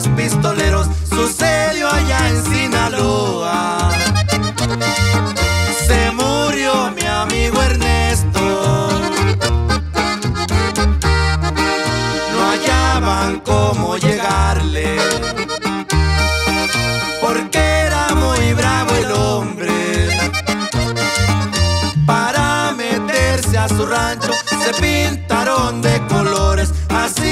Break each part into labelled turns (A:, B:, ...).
A: cuantos pistoleros. Sucedió allá en Sinaloa. Se murió mi amigo Ernesto. No hallaban cómo llegarle. Porque era muy bravo el hombre. Para meterse a su rancho se pintaron de colores, así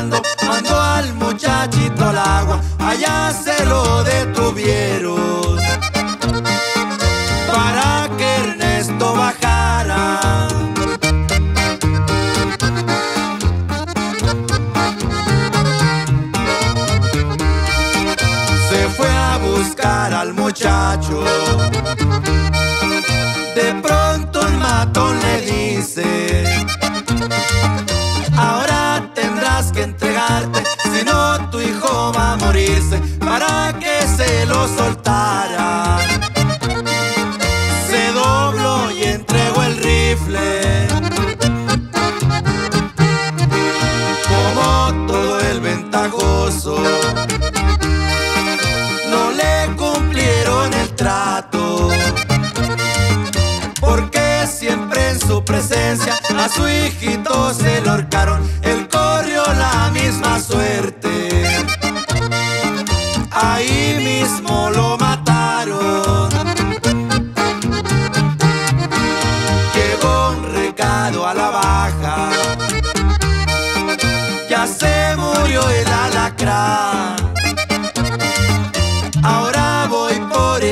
A: trabajando, mandó al muchachito al agua, allá se lo detuvieron. Para que Ernesto bajara. Se fue a buscar al muchacho. De pronto el matón le dice, porque siempre en su presencia a su hijito se lo horcaron. Él corrió la misma suerte. Ahí mismo lo mataron. Llegó un recado a la baja. Ya se murió el alacrán.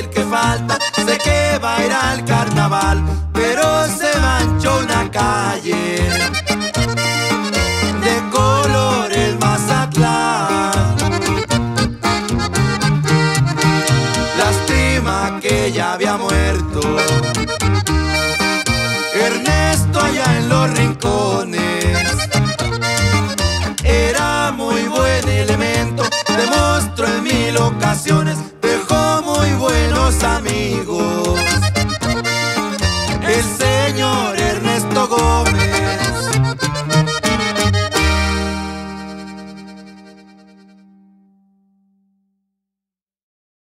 A: El que falta, sé que va a ir al carnaval, pero se manchó una calle de colores Mazatlán. Lástima que ya había muerto.